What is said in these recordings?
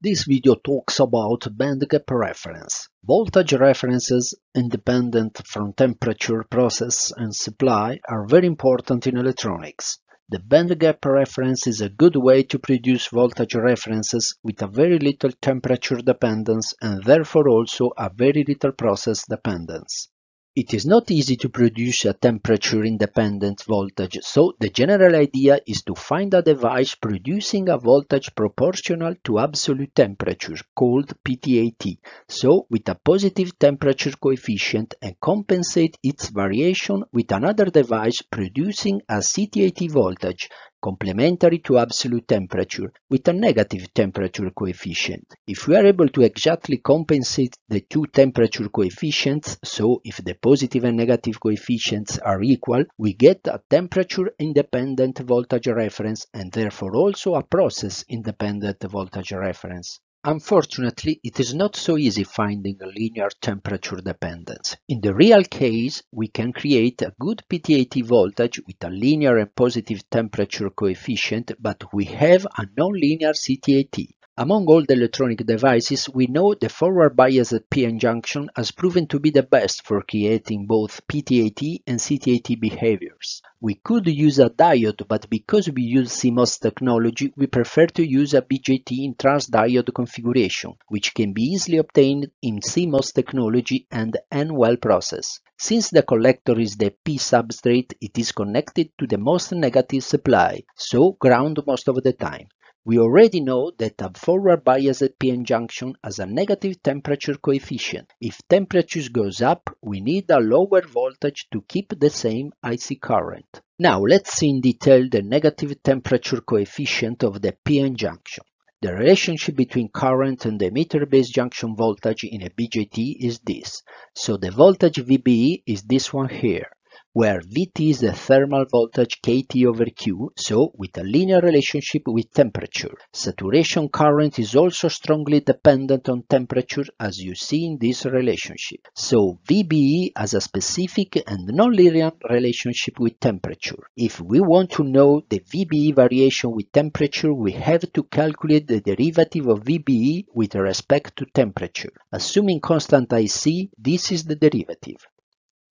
This video talks about bandgap reference. Voltage references, independent from temperature, process, and supply, are very important in electronics. The bandgap reference is a good way to produce voltage references with a very little temperature dependence and therefore also a very little process dependence. It is not easy to produce a temperature-independent voltage, so the general idea is to find a device producing a voltage proportional to absolute temperature, called PTAT, so with a positive temperature coefficient and compensate its variation with another device producing a CTAT voltage, complementary to absolute temperature, with a negative temperature coefficient. If we are able to exactly compensate the two temperature coefficients, so if the positive and negative coefficients are equal, we get a temperature-independent voltage reference and therefore also a process-independent voltage reference. Unfortunately, it is not so easy finding a linear temperature dependence. In the real case, we can create a good PTAT voltage with a linear and positive temperature coefficient, but we have a nonlinear CTAT. Among all the electronic devices, we know the forward biased p-n junction has proven to be the best for creating both PTAT and CTAT behaviors. We could use a diode, but because we use CMOS technology, we prefer to use a BJT in transdiode configuration, which can be easily obtained in CMOS technology and N-well process. Since the collector is the P substrate, it is connected to the most negative supply, so ground most of the time. We already know that a forward biased p-n junction has a negative temperature coefficient. If temperature goes up, we need a lower voltage to keep the same IC current. Now let's see in detail the negative temperature coefficient of the p-n junction. The relationship between current and the emitter-base junction voltage in a BJT is this. So the voltage VBE is this one here where Vt is the thermal voltage kT over Q, so with a linear relationship with temperature. Saturation current is also strongly dependent on temperature as you see in this relationship. So VBE has a specific and nonlinear relationship with temperature. If we want to know the VBE variation with temperature, we have to calculate the derivative of VBE with respect to temperature. Assuming constant IC, this is the derivative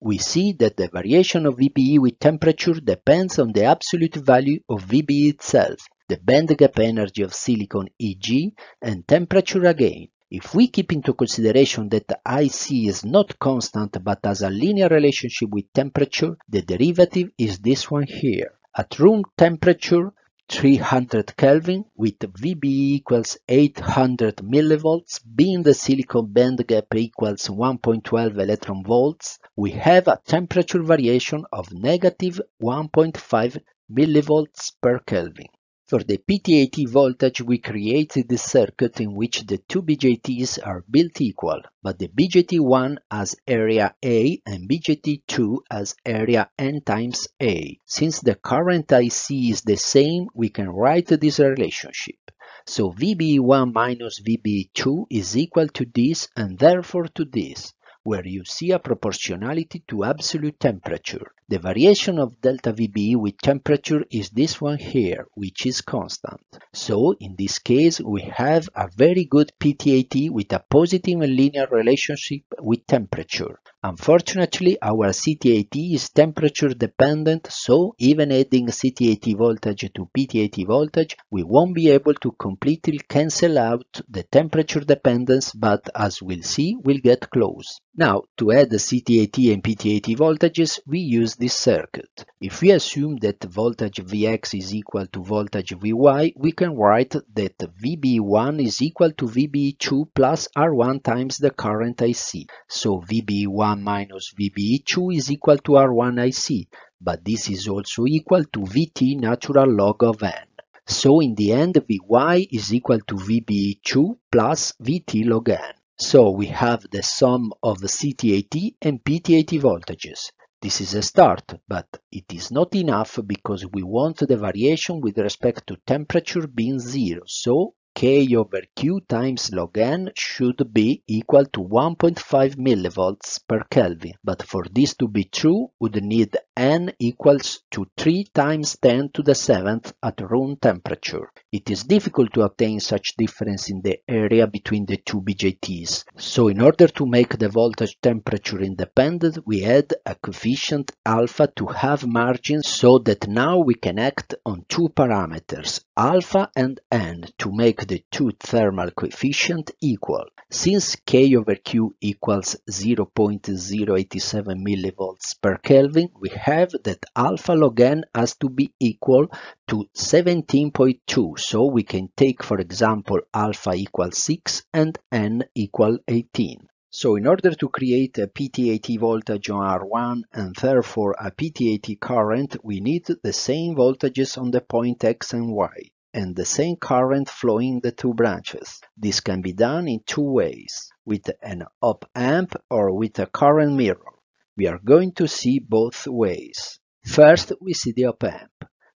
we see that the variation of VBE with temperature depends on the absolute value of VBE itself, the band gap energy of silicon Eg, and temperature again. If we keep into consideration that IC is not constant but has a linear relationship with temperature, the derivative is this one here. At room temperature, 300 Kelvin with Vb equals 800 millivolts, being the silicon band gap equals 1.12 electron volts, we have a temperature variation of negative 1.5 millivolts per Kelvin. For the PTAT voltage, we created the circuit in which the two BJTs are built equal, but the BJT1 has area A and BJT2 has area N times A. Since the current IC is the same, we can write this relationship. So VB1 minus VB2 is equal to this and therefore to this where you see a proportionality to absolute temperature. The variation of delta VB with temperature is this one here, which is constant. So in this case, we have a very good PTAT with a positive and linear relationship with temperature. Unfortunately, our CTAT is temperature dependent, so even adding CTAT voltage to PTAT voltage, we won't be able to completely cancel out the temperature dependence, but as we'll see, we'll get close. Now, to add the CTAT and PTAT voltages, we use this circuit. If we assume that voltage Vx is equal to voltage Vy, we can write that VB1 is equal to VB2 plus R1 times the current IC. So VB1 minus VB2 is equal to R1IC, but this is also equal to Vt natural log of n. So in the end, Vy is equal to VB2 plus Vt log n. So we have the sum of the CTAT and PTAT voltages. This is a start, but it is not enough because we want the variation with respect to temperature being zero, so K over Q times log N should be equal to 1.5 millivolts per Kelvin, but for this to be true, would need N equals to 3 times 10 to the 7th at room temperature. It is difficult to obtain such difference in the area between the two BJTs, so in order to make the voltage temperature independent, we add a coefficient alpha to have margin so that now we can act on two parameters, alpha and n, to make the two thermal coefficient equal. Since K over Q equals 0.087 millivolts per Kelvin, we have that alpha log n has to be equal to 17.2, so we can take, for example, alpha equals 6 and n equal 18. So in order to create a PTAT voltage on R1 and therefore a PTAT current, we need the same voltages on the point X and Y and the same current flowing the two branches. This can be done in two ways, with an op-amp or with a current mirror. We are going to see both ways. First, we see the op-amp.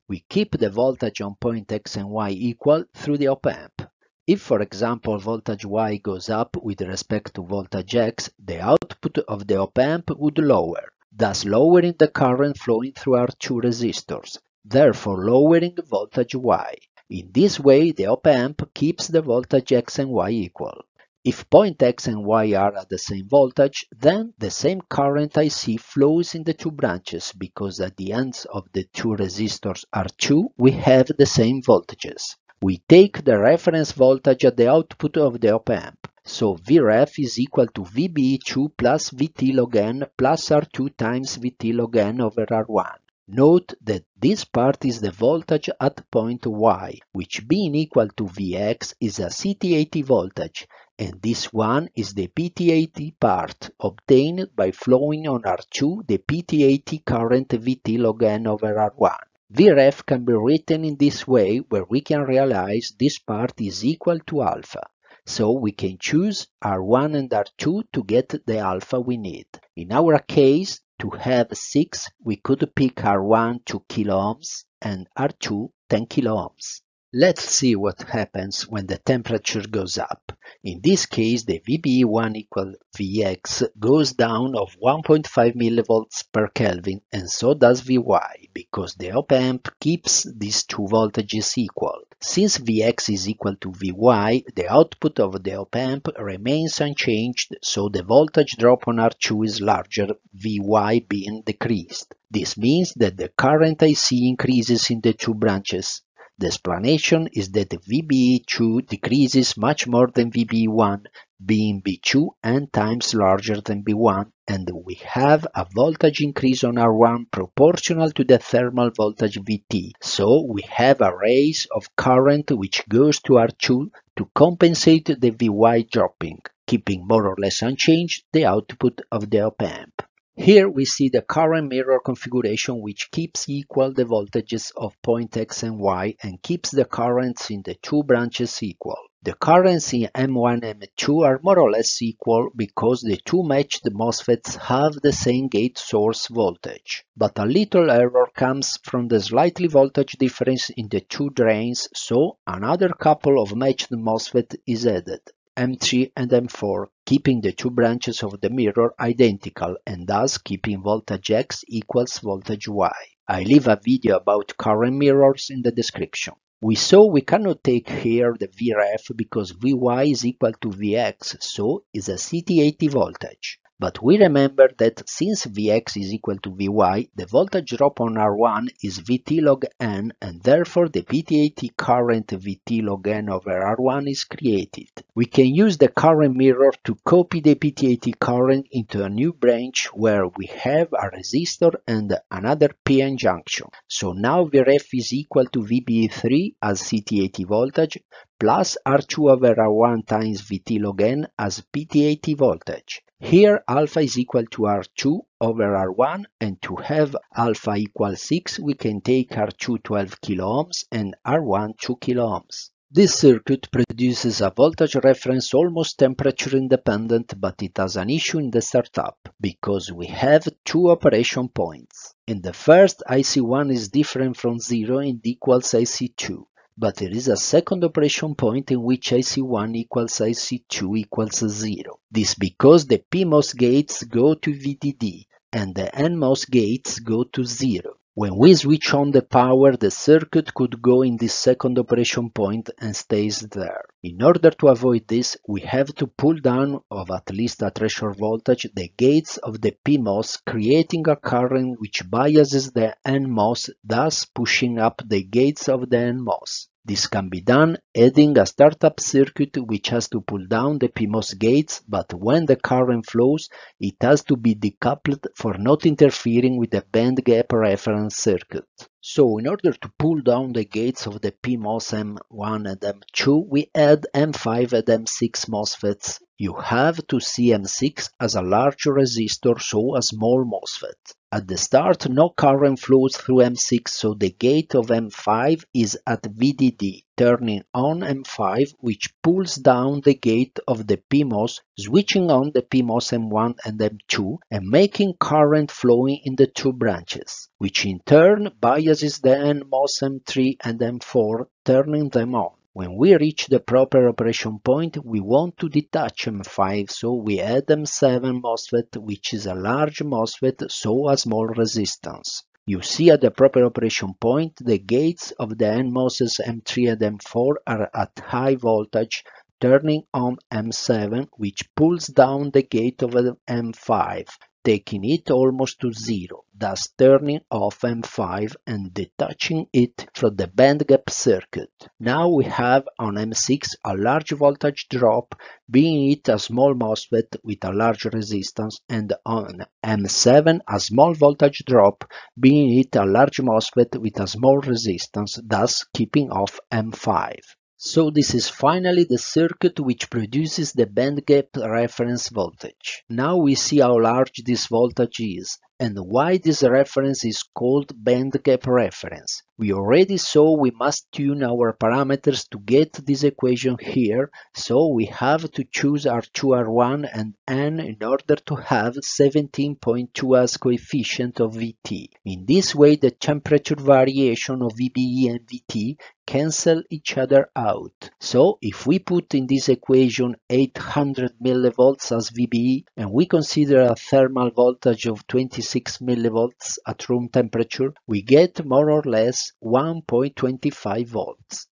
We keep the voltage on point X and Y equal through the op-amp. If, for example, voltage Y goes up with respect to voltage X, the output of the op-amp would lower, thus lowering the current flowing through our two resistors, therefore lowering voltage Y. In this way, the op-amp keeps the voltage X and Y equal. If point X and Y are at the same voltage, then the same current IC flows in the two branches because at the ends of the two resistors R2 we have the same voltages. We take the reference voltage at the output of the op-amp, so Vref is equal to VB2 plus Vt log n plus R2 times Vt log n over R1. Note that this part is the voltage at point Y, which being equal to Vx is a CTAT voltage, and this one is the PTAT part, obtained by flowing on R2 the PTAT current Vt log n over R1. Vref can be written in this way where we can realize this part is equal to alpha. So we can choose R1 and R2 to get the alpha we need. In our case, to have 6, we could pick R1 2 kiloohms and R2 10 kiloohms. Let's see what happens when the temperature goes up. In this case, the VBE1 equal Vx goes down of 1.5 millivolts per Kelvin, and so does Vy, because the op-amp keeps these two voltages equal. Since Vx is equal to Vy, the output of the op-amp remains unchanged, so the voltage drop on R2 is larger, Vy being decreased. This means that the current IC increases in the two branches, the explanation is that VBE2 decreases much more than VBE1, being B2 n times larger than B1, and we have a voltage increase on R1 proportional to the thermal voltage Vt. So we have a raise of current which goes to R2 to compensate the Vy dropping, keeping more or less unchanged the output of the op-amp. Here we see the current mirror configuration which keeps equal the voltages of point X and Y and keeps the currents in the two branches equal. The currents in M1 and M2 are more or less equal because the two matched MOSFETs have the same gate source voltage. But a little error comes from the slightly voltage difference in the two drains, so another couple of matched MOSFET is added. M3 and M4, keeping the two branches of the mirror identical and thus keeping voltage X equals voltage Y. I leave a video about current mirrors in the description. We saw we cannot take here the Vref because Vy is equal to Vx, so is a CTAT voltage. But we remember that since Vx is equal to Vy, the voltage drop on R1 is Vt log n and therefore the PTAT current Vt log n over R1 is created. We can use the current mirror to copy the PTAT current into a new branch where we have a resistor and another PN junction. So now Vref is equal to VBE3 as CTAT voltage plus R2 over R1 times Vt log n as PTAT voltage. Here alpha is equal to R2 over R1 and to have alpha equal 6 we can take R2 12 kiloohms and R1 2 kiloohms. This circuit produces a voltage reference almost temperature independent but it has an issue in the startup because we have two operation points. In the first IC1 is different from 0 and equals IC2. But there is a second operation point in which IC1 equals IC2 equals 0. This because the PMOS gates go to VDD and the NMOS gates go to 0. When we switch on the power, the circuit could go in this second operation point and stays there. In order to avoid this, we have to pull down of at least a threshold voltage the gates of the PMOS, creating a current which biases the NMOS, thus pushing up the gates of the NMOS. This can be done adding a startup circuit which has to pull down the PMOS gates, but when the current flows, it has to be decoupled for not interfering with the band gap reference circuit. So in order to pull down the gates of the PMOS M1 and M2, we add M5 and M6 MOSFETs. You have to see M6 as a large resistor, so a small MOSFET. At the start, no current flows through M6, so the gate of M5 is at VDD, turning on M5, which pulls down the gate of the PMOS, switching on the PMOS M1 and M2, and making current flowing in the two branches, which in turn biases the NMOS M3 and M4, turning them on. When we reach the proper operation point, we want to detach M5, so we add M7 MOSFET, which is a large MOSFET, so a small resistance. You see at the proper operation point, the gates of the NMOSes M3 and M4 are at high voltage, turning on M7, which pulls down the gate of M5, taking it almost to zero, thus turning off M5 and detaching it from the bandgap circuit. Now we have on M6 a large voltage drop, being it a small MOSFET with a large resistance, and on M7 a small voltage drop, being it a large MOSFET with a small resistance, thus keeping off M5. So this is finally the circuit which produces the bandgap reference voltage. Now we see how large this voltage is and why this reference is called bandgap reference. We already saw we must tune our parameters to get this equation here, so we have to choose R2, R1 and N in order to have 17.2 as coefficient of Vt. In this way the temperature variation of VBE and Vt cancel each other out. So if we put in this equation 800 millivolts as VBE and we consider a thermal voltage of 26 millivolts at room temperature, we get more or less 1.25 volts.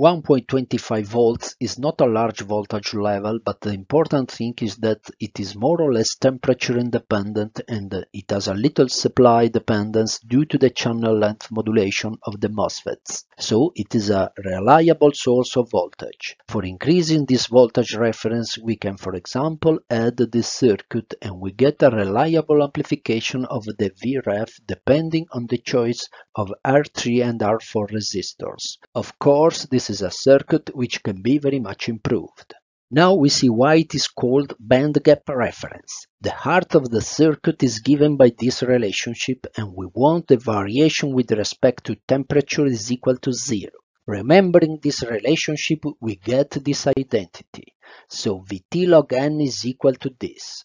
1.25 volts is not a large voltage level, but the important thing is that it is more or less temperature independent and it has a little supply dependence due to the channel length modulation of the MOSFETs. So it is a reliable source of voltage. For increasing this voltage reference, we can for example add this circuit and we get a reliable amplification of the VREF depending on the choice of R3 and R4 resistors. Of course, this is a circuit which can be very much improved. Now we see why it is called bandgap reference. The heart of the circuit is given by this relationship and we want the variation with respect to temperature is equal to zero. Remembering this relationship, we get this identity. So Vt log n is equal to this.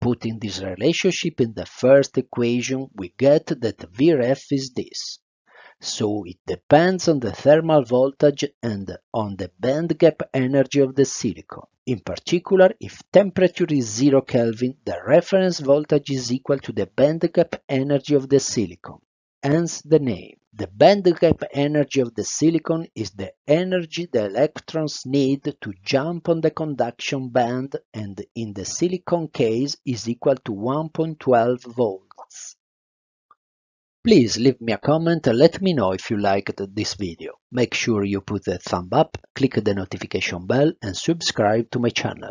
Putting this relationship in the first equation, we get that Vref is this. So it depends on the thermal voltage and on the bandgap energy of the silicon. In particular, if temperature is 0 Kelvin, the reference voltage is equal to the bandgap energy of the silicon, hence the name. The bandgap energy of the silicon is the energy the electrons need to jump on the conduction band and in the silicon case is equal to 1.12 volts. Please leave me a comment and let me know if you liked this video. Make sure you put a thumb up, click the notification bell and subscribe to my channel.